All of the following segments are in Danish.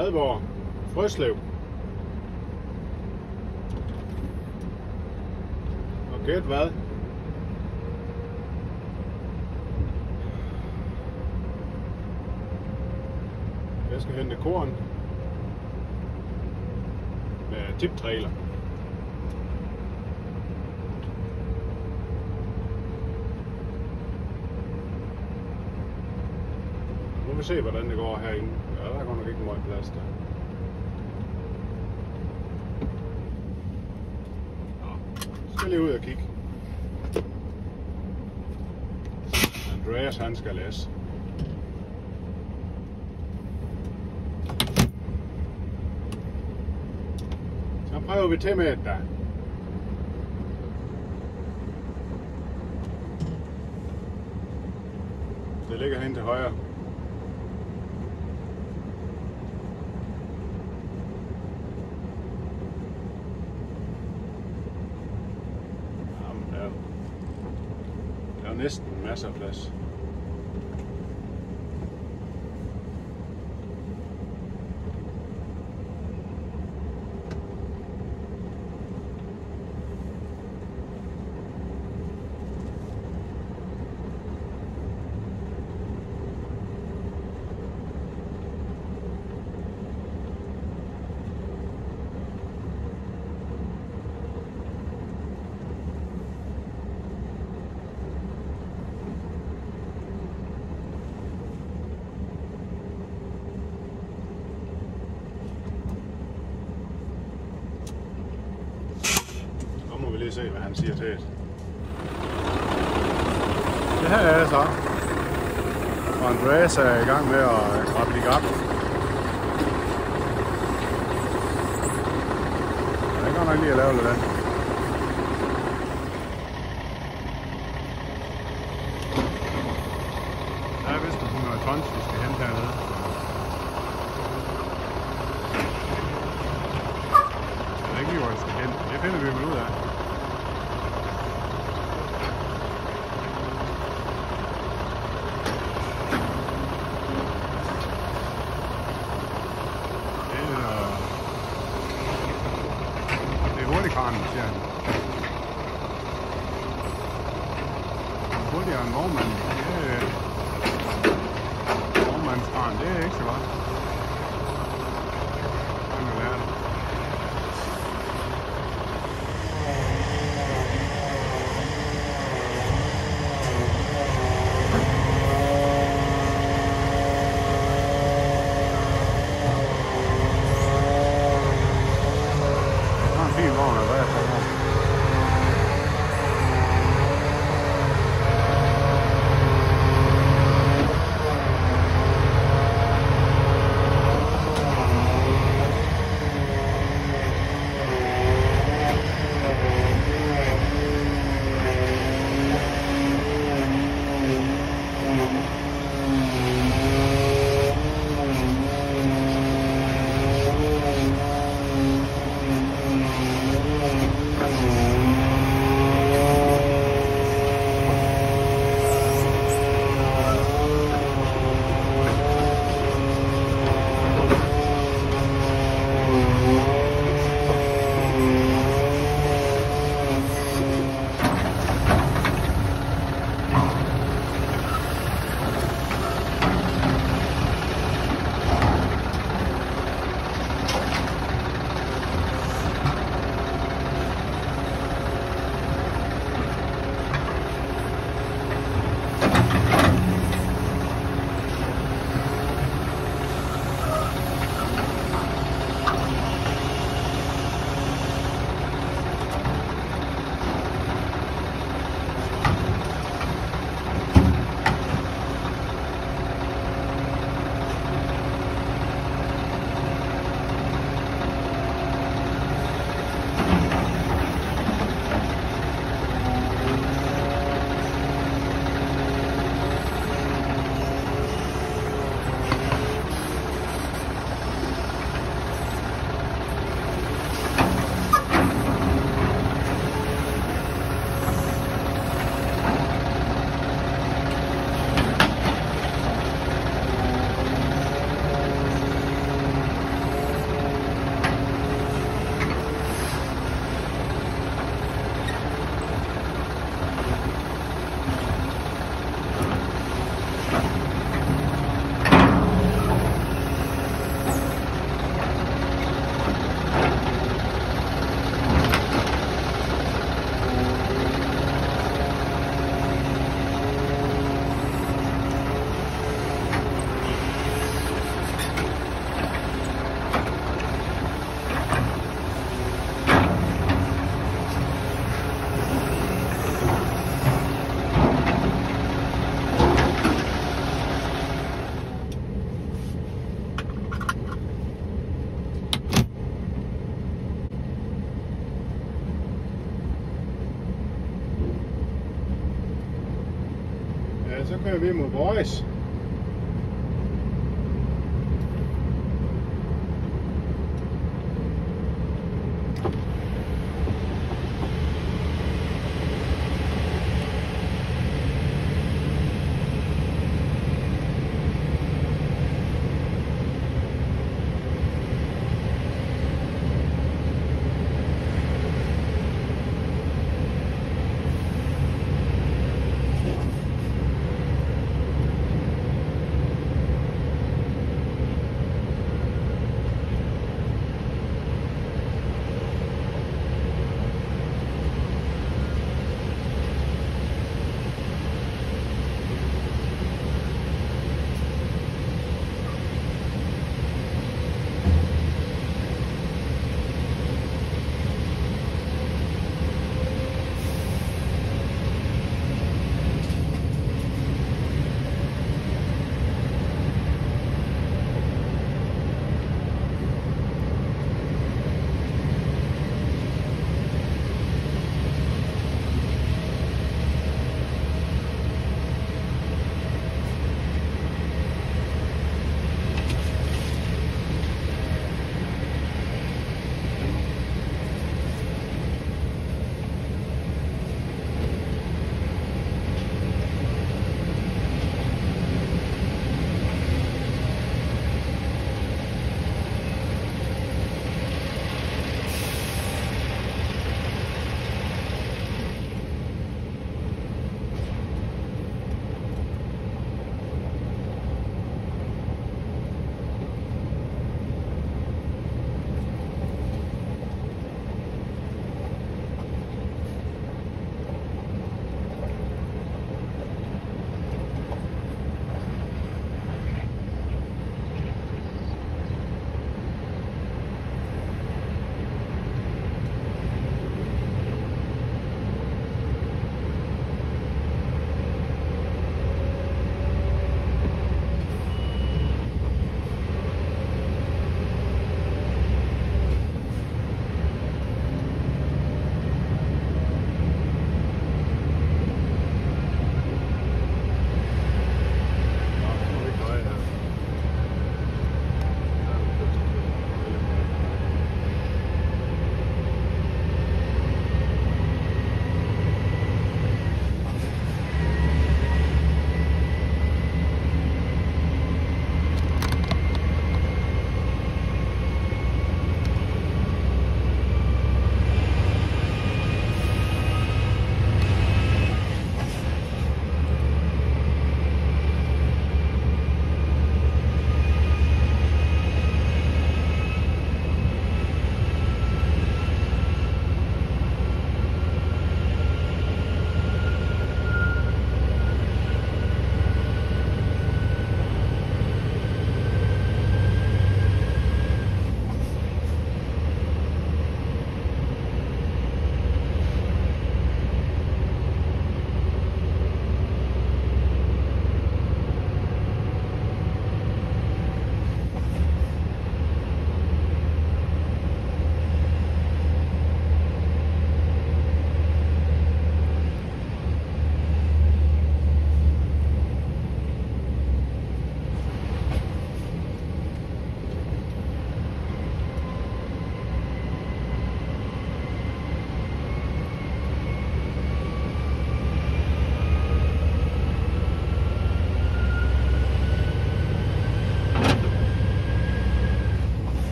Padborg. Frøslev. Og gæt hvad? Jeg skal hente korn med tiptrailer. Vi se, hvordan det går herinde. Ja, der er godt nok ikke meget plads der. Nå, så skal lige ud og kigge. Andreas, han skal læse. Så prøver vi til med det der. Det ligger hen til højre. Jamen, der, er- der er næsten masser af plads. Så må vi lige se, hvad han siger til det. Det her er jeg så. Og Andreas er i gang med at krabbe i gang. Jeg kan godt nok lige at lave lidt af. Ja, så kører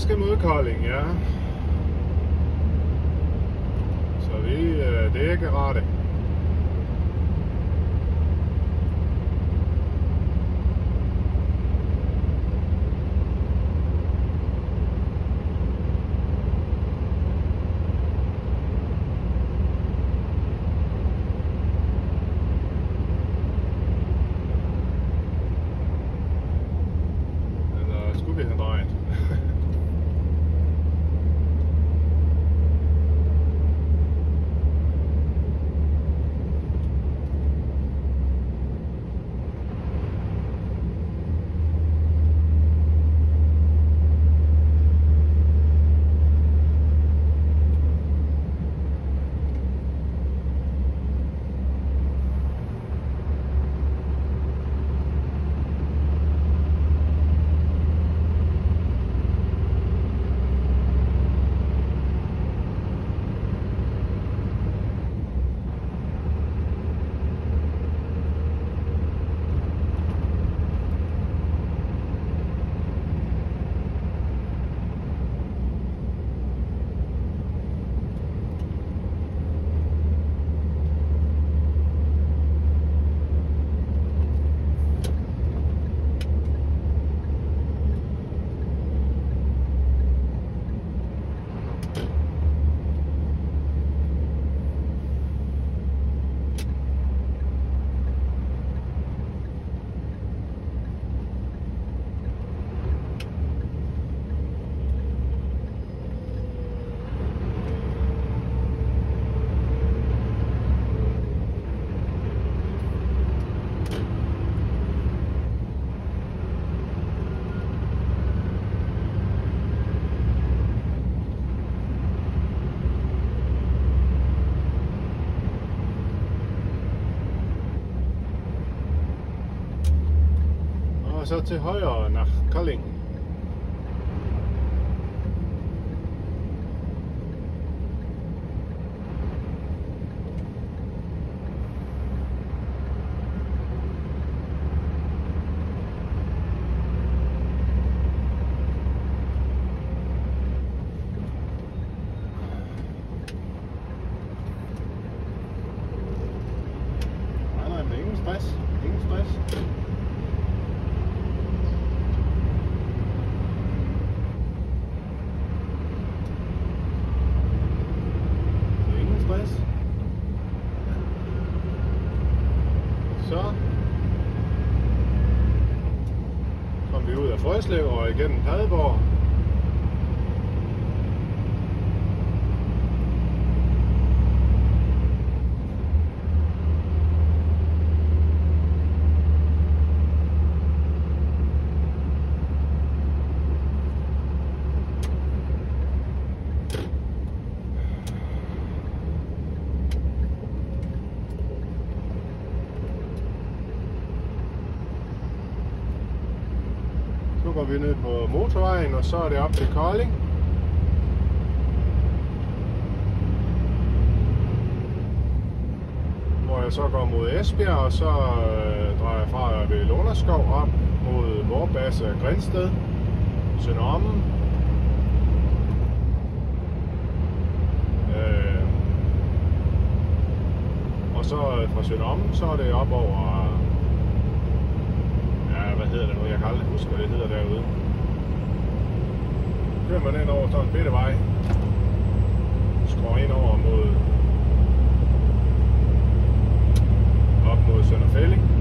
skal mod Kolding, ja. Så vi øh, det er ikke rart. Og så til højre nach Kolding. Nej, nej, men ingen stress. Ingen stress. Ingen stress. Så kom vi og igennem Padborg. Så går vi ned på motorvejen, og så er det op til Kolding. Hvor jeg så går mod Esbjerg, og så øh, drejer jeg fra ved Lunderskov op mod Vorbasse og Grænsted, Sønderommen. Øh, og så øh, fra Sønderommen, så er det op over Ja, hvad hedder det nu? Jeg kan aldrig huske, hvad det hedder derude. Kører man ind over sådan en bitte vej. Skår ind over mod... Op mod Sønderfælling.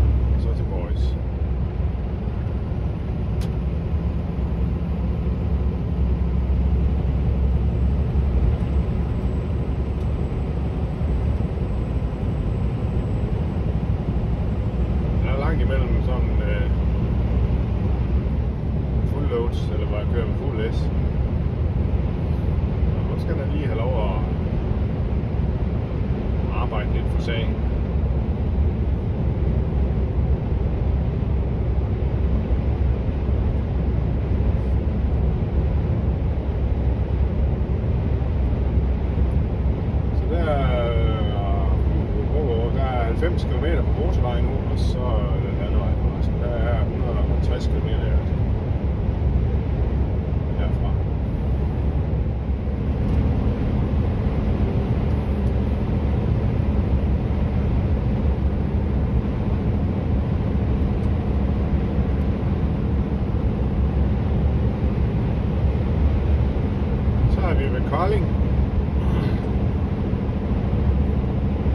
Kolding.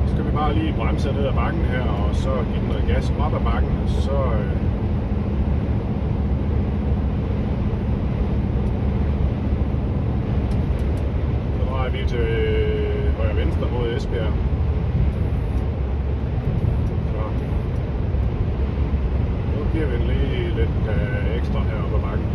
Så skal vi bare lige bremse ned ad bakken her, og så give noget gas op ad bakken, og så... Øh, så drejer vi til øh, venstre mod Esbjerg. Så nu giver vi lige lidt øh, ekstra her op ad bakken.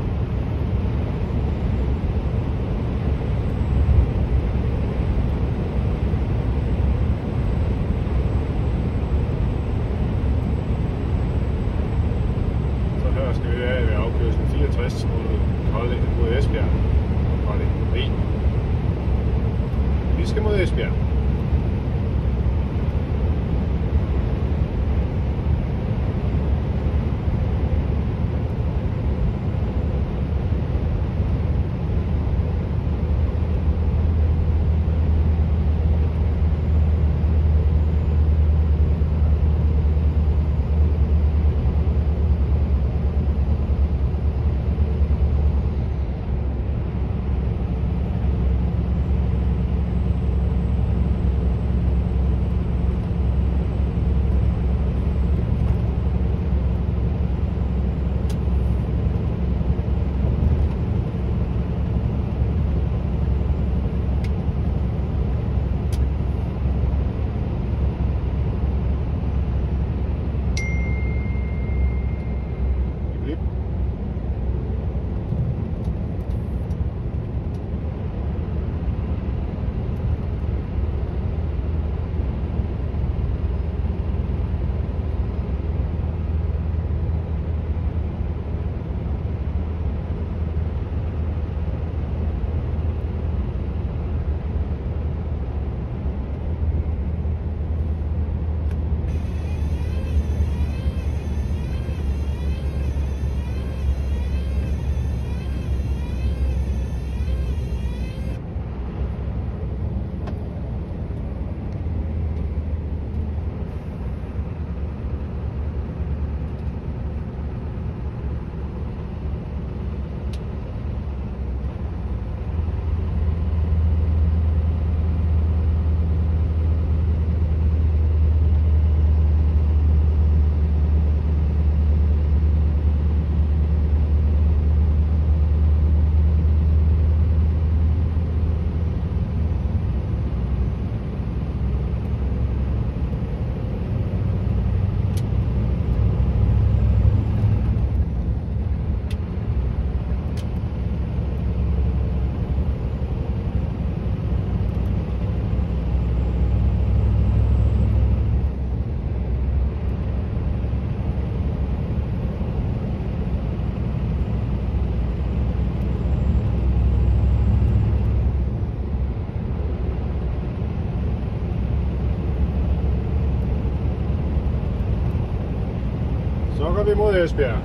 Vi mod Esbjerg.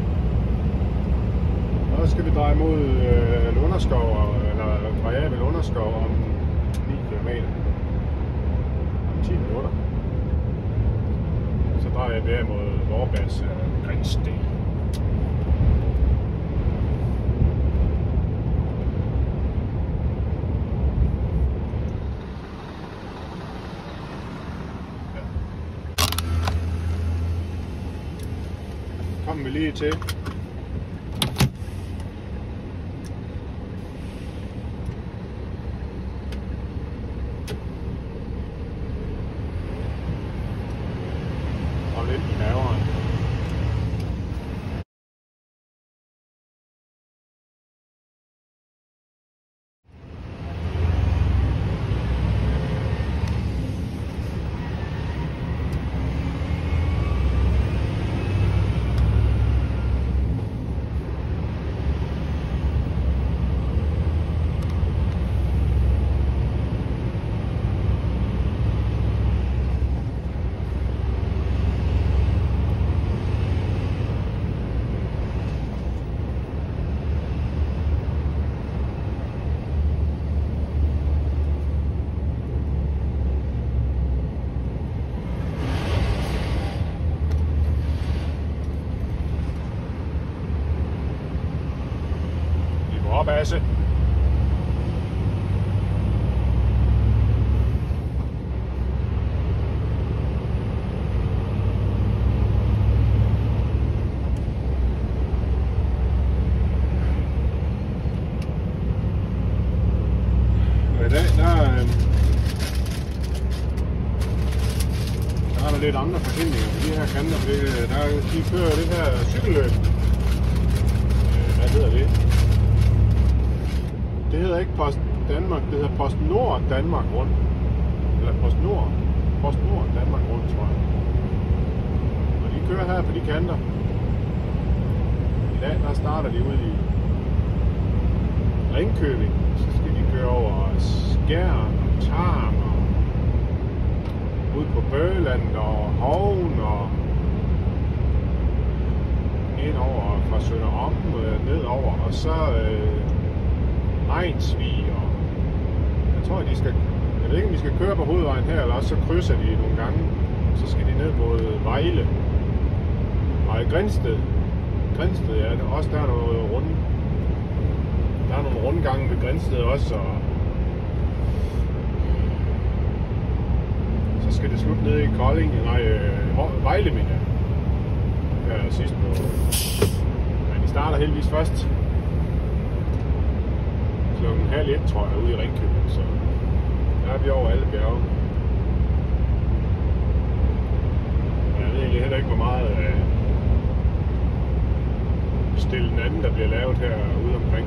Og så skal vi dreje mod øh, Lunderskov, eller dreje af ved Lunderskov om 9 km. Om 10 minutter. Så drejer jeg der mod Vorbass øh, Grindsted. Kom wijzen Danmark rundt. Eller PostNord. PostNord Danmark rundt, tror jeg. Og de kører her på de kanter. I dag, der starter de ude i Ringkøbing. Så skal de køre over Skjern og Tarm og ud på Bøland og Hovn og ind over fra Sønder Om øh, ned over og så øh, Ejnsvig jeg tror de skal jeg ved ikke om de skal køre på hovedvejen her eller også så krydser de nogle gange så skal de ned mod Vejle og Grænsted Grænsted ja, der også der er noget runde der er nogle rundgange ved Grænsted også og så skal det slutte ned i Kolding, nej, øh, Vejle, mener jeg. Her sidst på. Men de starter heldigvis først klokken halv et, tror jeg, ude i Ringkøbing, så der er vi over alle bjerge. Og jeg ved egentlig heller ikke, hvor meget øh, stille anden, der bliver lavet her ude omkring.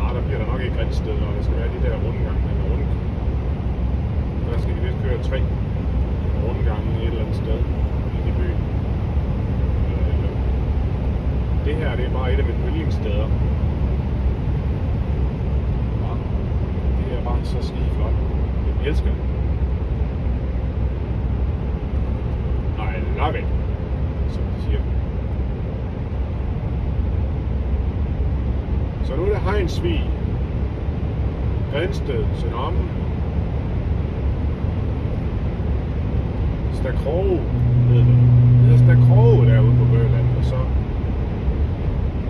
Ah, der bliver der nok ikke Grænsted, og der skal være de der rundgange, men rundt. der skal de vist køre tre rundgange et eller andet sted inde i byen. Øh, det her det er bare et af mine yndlingssteder. Bare så skide flot. Jeg elsker det. I love it, som de siger. Så nu er det Heinsvig, Grænsted, Sønderommen, Stakroge, hed det. Det hedder Stakroge derude på Bøgeland, og så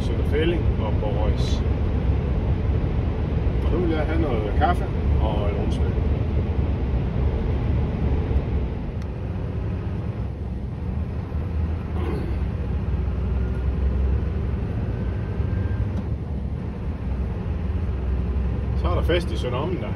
Sønderfælling og Borøs. Og jeg have noget kaffe og en rundstykke. Så er der fest i Sønderommen der.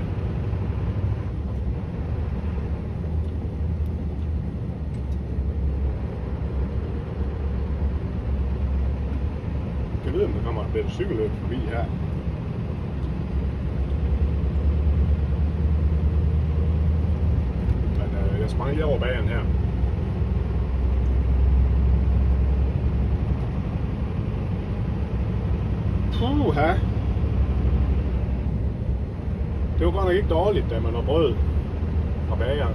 Jeg ved, om der kommer et lidt cykelløb forbi her. Men øh, jeg sprang lige over bageren her. Puha! Det var godt nok ikke dårligt, da man har brød fra bageren.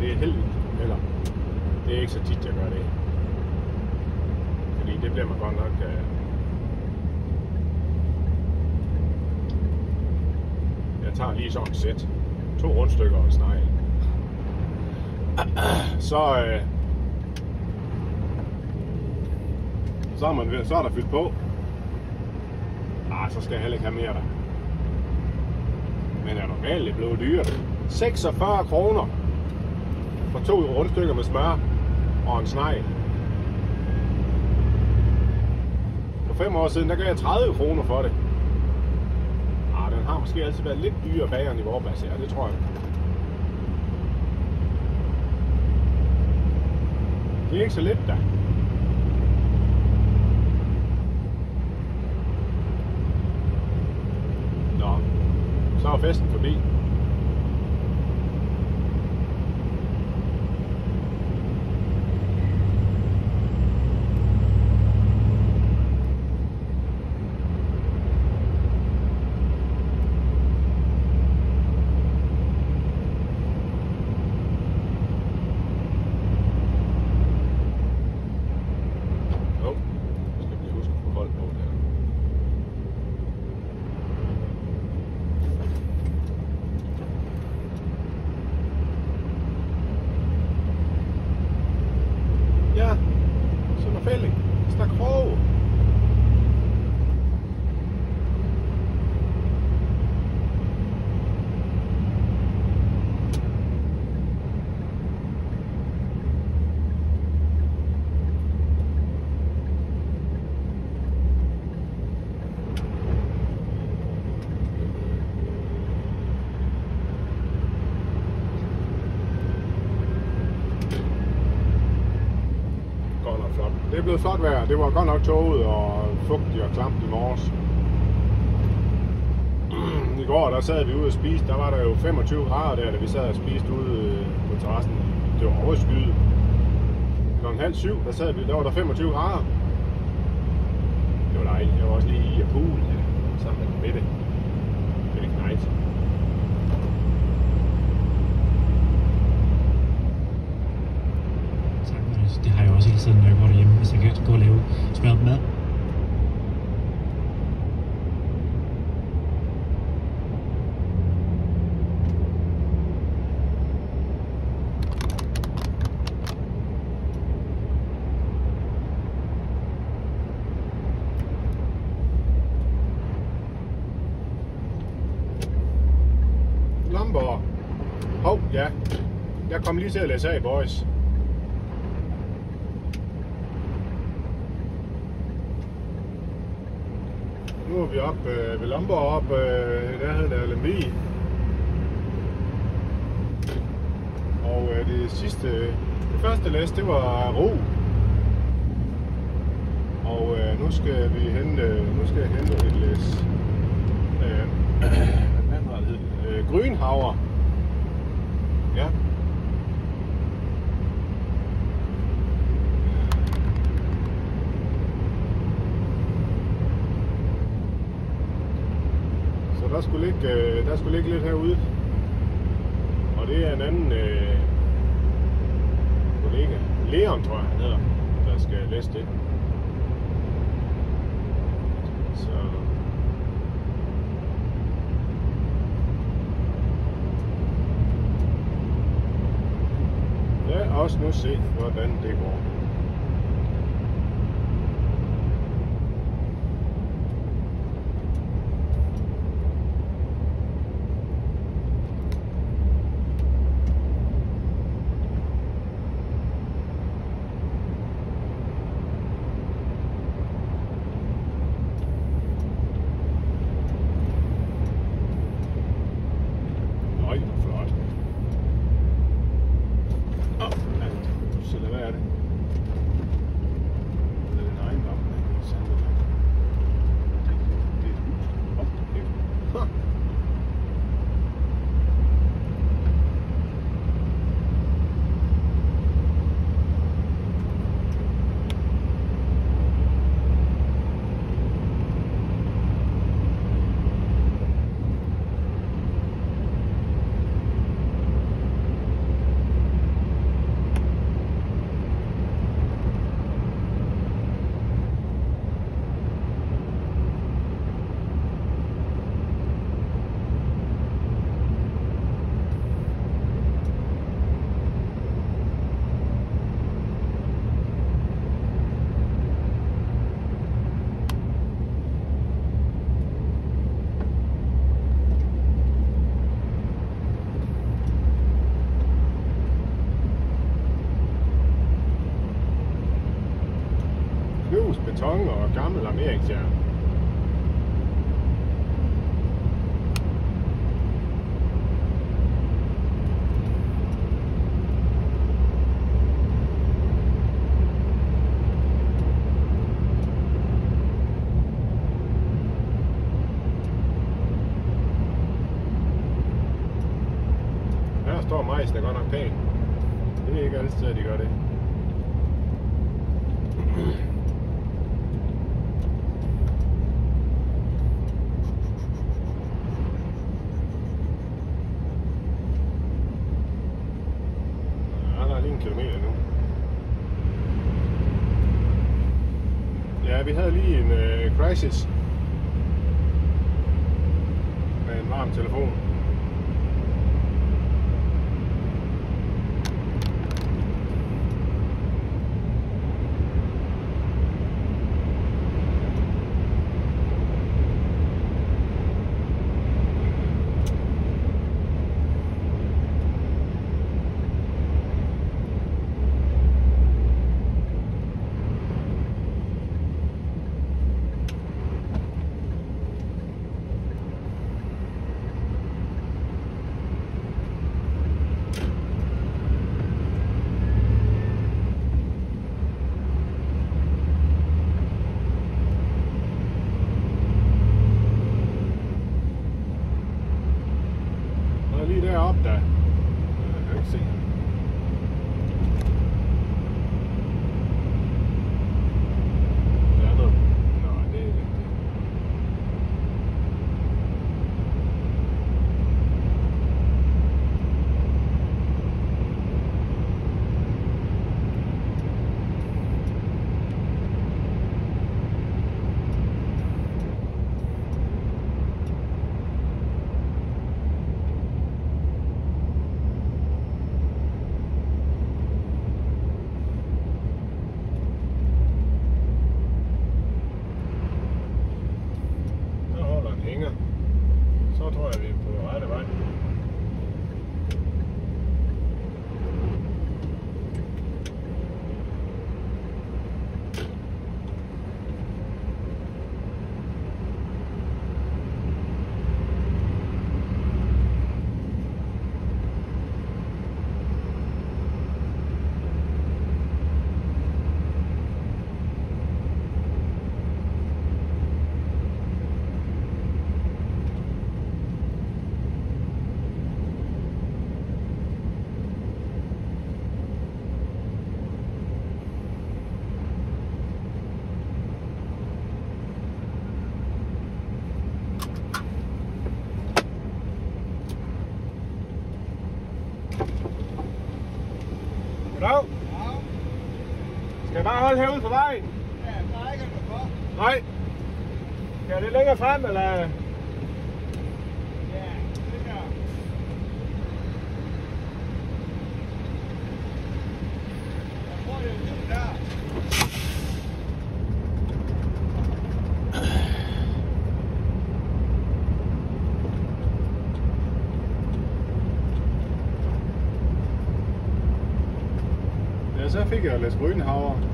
Det er heldigt, eller det er ikke så tit, jeg gør det. Fordi det bliver man godt nok... Øh, jeg tager lige sådan et sæt. To rundstykker og en. Så, øh, så, er man, ved- så er der fyldt på. Ah, så skal jeg heller ikke have mere der. Men er du galt, det blev dyrt. 46 kroner for to rundstykker med smør og en snegl. For fem år siden, der gav jeg 30 kroner for det. Ah, den har måske altid været lidt dyrere bageren i Vorbass, ja, det tror jeg. Det er ikke så let, da. Nå, så er festen forbi. Jo, skal vi lige huske at få hold på der. Ja, Sønderfælling. Stakroge. Stak er vejr. Det var godt nok tåget og fugtigt og klamt i morges. I går der sad vi ude og spiste. Der var der jo 25 grader der, da vi sad og spiste ude øh, på terrassen. Det var overskyet. Klokken halv syv, der sad vi, der var der 25 grader. Det var dejligt. Jeg var også lige i at pool ja, sammen med Mette. Det er knejt. Tak, Magnus. Det har jeg også hele tiden, når jeg går derhjemme, hvis jeg kan gå og lave smør mad. Lamborg. Hov, ja. Jeg kom lige til at læse af, boys. Var vi oppe øh, ved Lomborg, op øh, der hedder der Lemvig. Og øh, det sidste, det første læs, det var ro. Og øh, nu skal vi hente, øh, nu skal jeg hente et læs. Øh, hvad fanden det? Øh, Grønhaver. Ja. Så der skulle ligge, øh, der skulle ligge lidt herude. Og det er en anden øh, kollega, Leon tror jeg han hedder, der skal læse det. Så lad os nu se, hvordan det går. Beton og gammel ameriksjern. Crisis godt herude på vejen? Ja, der er ikke noget for. Nej. Ja, det længere frem, eller? Ja, det her. Jeg tror, det er så fik jeg Las Grønhavre.